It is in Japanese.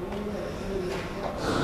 すいません。